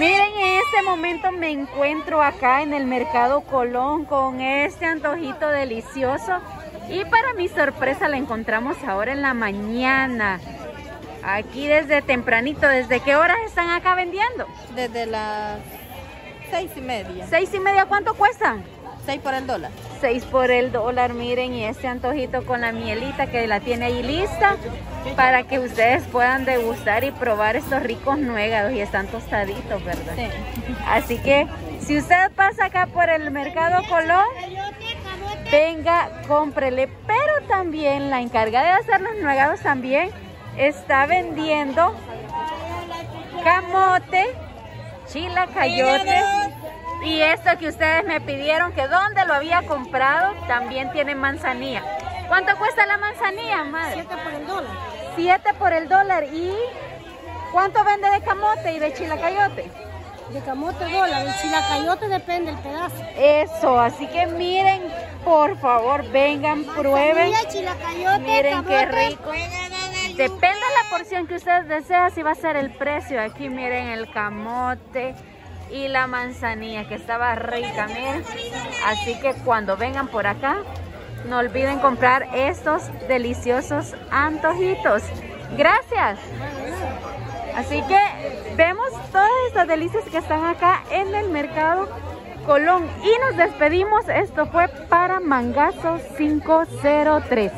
Miren, en este momento me encuentro acá en el Mercado Colón con este antojito delicioso. Y para mi sorpresa la encontramos ahora en la mañana. Aquí desde tempranito. ¿Desde qué horas están acá vendiendo? Desde las seis y media. ¿Seis y media cuánto cuestan? Seis por el dólar. 6 por el dólar, miren, y este antojito con la mielita que la tiene ahí lista para que ustedes puedan degustar y probar estos ricos nuegados y están tostaditos, ¿verdad? Sí. Así que si usted pasa acá por el Mercado Colón, venga, cómprele. Pero también la encargada de hacer los nuegados también está vendiendo camote, chila, cayote y esto que ustedes me pidieron, que dónde lo había comprado, también tiene manzanilla. ¿Cuánto cuesta la manzanilla, madre? Siete por el dólar. Siete por el dólar. ¿Y cuánto vende de camote y de chilacayote? De camote dólar, el chilacayote depende del pedazo. Eso, así que miren, por favor, vengan, prueben. chilacayote, Miren qué rico. Depende de la porción que ustedes deseen, si va a ser el precio. Aquí miren el camote y la manzanilla que estaba rica, miren. Así que cuando vengan por acá, no olviden comprar estos deliciosos antojitos. Gracias. Así que vemos todas estas delicias que están acá en el mercado Colón. Y nos despedimos. Esto fue para Mangazo 503.